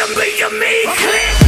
you, me, you, me, click